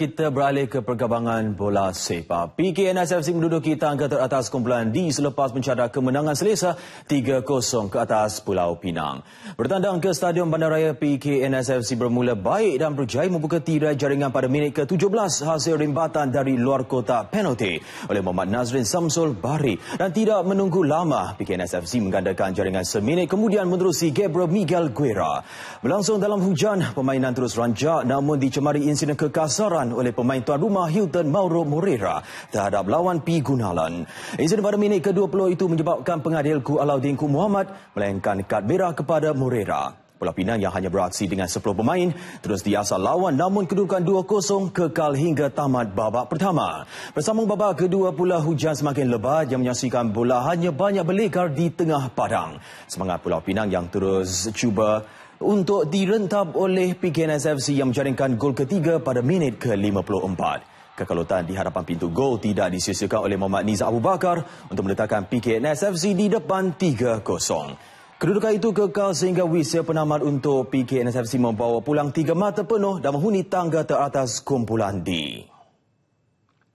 Kita beralih ke perkembangan bola sepak. PKNSFC menduduki tangga teratas kumpulan D selepas mencadar kemenangan selesa 3-0 ke atas Pulau Pinang. Bertandang ke Stadion Bandaraya PKNSFC bermula baik dan berjaya membuka tirai jaringan pada minit ke-17 hasil rimbatan dari luar kotak penalti oleh Muhammad Nazrin Samsul Bari. Dan tidak menunggu lama, PKNSFC menggandakan jaringan seminit kemudian menerusi Gabriel Miguel Guerra. Berlangsung dalam hujan, permainan terus rancak namun dicemari insiden kekasaran oleh pemain tuan rumah Hilton Mauro Moreira terhadap lawan P. Gunalan. Insiden pada minit ke-20 itu menyebabkan pengadil Ku Alauddin Ku Muhammad melayankan kad merah kepada Moreira. Pulau Pinang yang hanya beraksi dengan 10 pemain terus diasal lawan namun kedudukan 2-0 kekal hingga tamat babak pertama. Bersambung babak kedua pula hujan semakin lebat yang menyaksikan bola hanya banyak berlekar di tengah padang. Semangat Pulau Pinang yang terus cuba untuk direntap oleh PKNSFC yang menjaringkan gol ketiga pada minit ke-54. Kekalutan di hadapan pintu gol tidak disisikan oleh Muhammad Niza Abu Bakar untuk meletakkan PKNSFC di depan 3-0. Kedudukan itu kekal sehingga wisa penamat untuk PKNSFC membawa pulang tiga mata penuh dan menghuni tangga teratas kumpulan D.